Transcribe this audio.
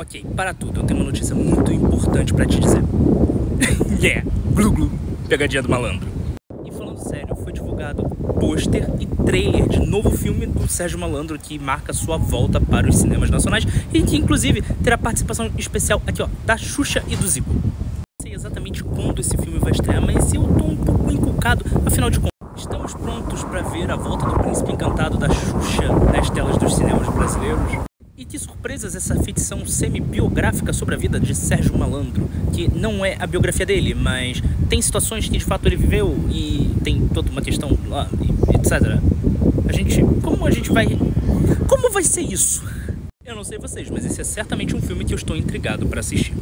Ok, para tudo, eu tenho uma notícia muito importante pra te dizer. yeah, glu glu, pegadinha do malandro. E falando sério, foi divulgado pôster e trailer de novo filme do Sérgio Malandro que marca sua volta para os cinemas nacionais e que inclusive terá participação especial aqui ó, da Xuxa e do Zico. Não sei exatamente quando esse filme vai estrear, mas eu tô um pouco encucado, afinal de contas. Estamos prontos para ver a volta do príncipe encantado da Xuxa que surpresas essa ficção semi-biográfica sobre a vida de Sérgio Malandro, que não é a biografia dele, mas tem situações que de fato ele viveu e tem toda uma questão lá, etc. A gente. Como a gente vai. Como vai ser isso? Eu não sei vocês, mas esse é certamente um filme que eu estou intrigado para assistir.